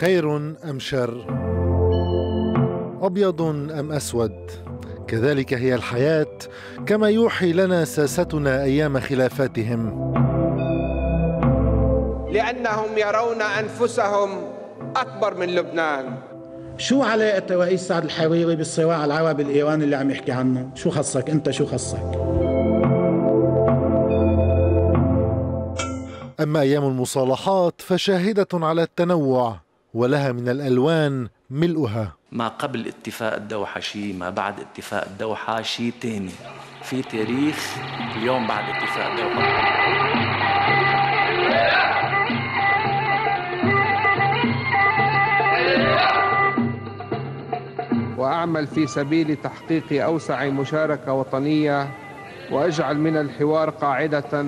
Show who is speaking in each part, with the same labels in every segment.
Speaker 1: خير أم شر أبيض أم أسود كذلك هي الحياة كما يوحي لنا ساستنا أيام خلافاتهم
Speaker 2: لأنهم يرون أنفسهم أكبر من لبنان
Speaker 3: شو علاقة رئيس سعد الحريري بالصراع العربي الإيراني اللي عم يحكي عنه؟ شو خصك؟ أنت شو خصك؟
Speaker 1: أما أيام المصالحات فشاهدة على التنوع ولها من الألوان ملؤها.
Speaker 4: ما قبل اتفاق الدوحة شيء ما بعد اتفاق الدوحة شيء تاني. في تاريخ اليوم بعد اتفاق الدوحة
Speaker 2: وأعمل في سبيل تحقيق أوسع مشاركة وطنية وأجعل من الحوار قاعدة.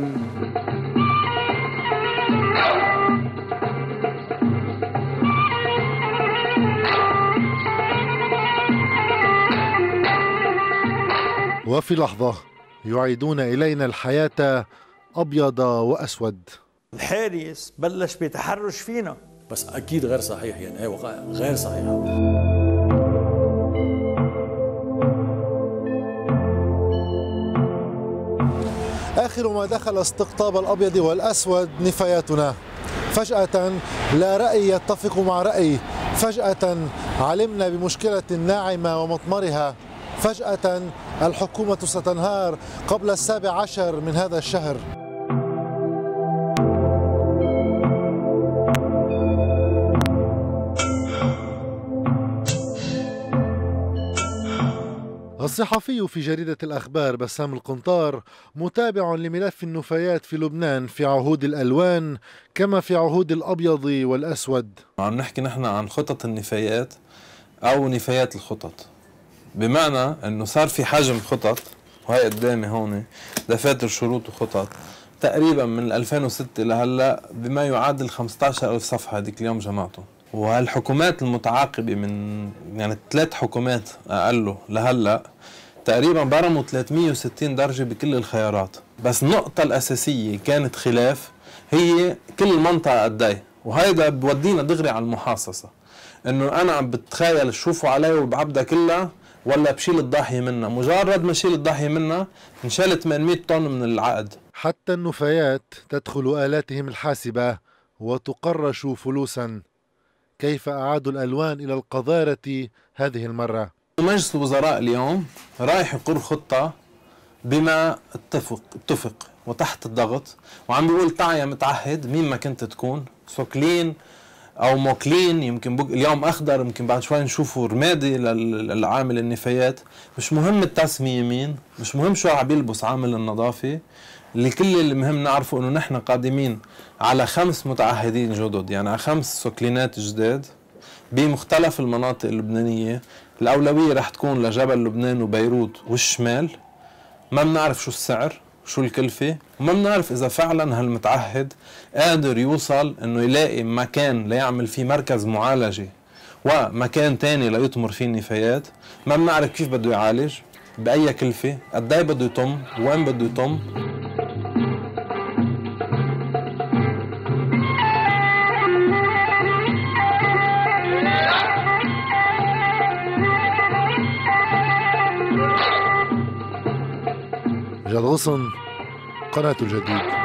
Speaker 1: وفي لحظة يعيدون إلينا الحياة أبيض وأسود.
Speaker 5: الحارس بلش بيتحرش فينا.
Speaker 6: بس أكيد غير صحيح يعني هي وقائع غير صحيحة
Speaker 1: آخر ما دخل استقطاب الأبيض والأسود نفاياتنا. فجأة لا رأي يتفق مع رأي. فجأة علمنا بمشكلة ناعمة ومطمرها فجأة الحكومة ستنهار قبل السابع عشر من هذا الشهر. الصحفي في جريدة الأخبار بسام القنطار متابع لملف النفايات في لبنان في عهود الألوان كما في عهود الأبيض والأسود.
Speaker 7: عم نحكي نحن عن خطط النفايات أو نفايات الخطط. بمعنى أنه صار في حجم خطط وهي قدامي هون دفاتر شروط وخطط. تقريبا من 2006 لهلا بما يعادل 15000 صفحة هذيك اليوم جمعته وهالحكومات المتعاقبة من يعني ثلاث حكومات اقله لهلأ تقريبا برموا 360 درجة بكل الخيارات. بس النقطة الأساسية كانت خلاف هي كل المنطقة قد إيه وهيدا بودينا دغري على المحاصصة. إنه أنا عم بتخيل شوفوا علي وبعبدها كلها ولا بشيل الضاحيه منها؟ مجرد ما شيل الضاحيه منها انشال 800 طن من العقد.
Speaker 1: حتى النفايات تدخل آلاتهم الحاسبة وتقرش فلوسا. كيف أعادوا الألوان إلى القذارة هذه المرة؟
Speaker 7: مجلس الوزراء اليوم رايح يقر خطة بما اتفق اتفق وتحت الضغط وعم بيقول تعا يا متعهد مين ما كنت تكون؟ سوكلين أو موكلين يمكن بق... اليوم أخضر يمكن بعد شوي نشوفه رمادي للعامل النفايات. مش مهم التسمية مين مش مهم شو عم يلبس عامل النظافة. اللي كل اللي مهم نعرفه إنه نحن قادمين على خمس متعهدين جدد يعني على خمس سوكلينات جداد بمختلف المناطق اللبنانية. الأولوية رح تكون لجبل لبنان وبيروت والشمال. ما بنعرف شو السعر. شو الكلفة؟ وما بنعرف إذا فعلا هالمتعهد قادر يوصل إنه يلاقي مكان ليعمل فيه مركز معالجة ومكان تاني ليطمر فيه النفايات. ما بنعرف كيف بده يعالج بأي كلفة قد إيه بده يطم وين بده يطم
Speaker 1: جاد غصن قناة الجديد.